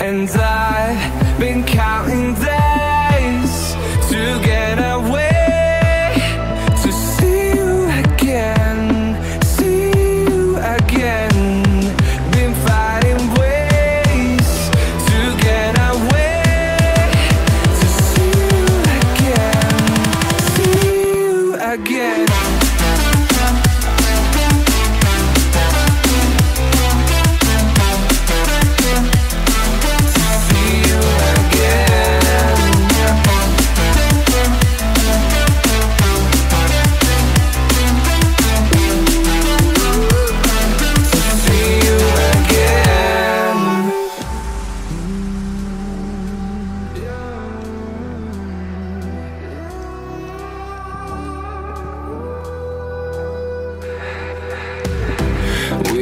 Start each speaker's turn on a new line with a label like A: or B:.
A: And I've been counting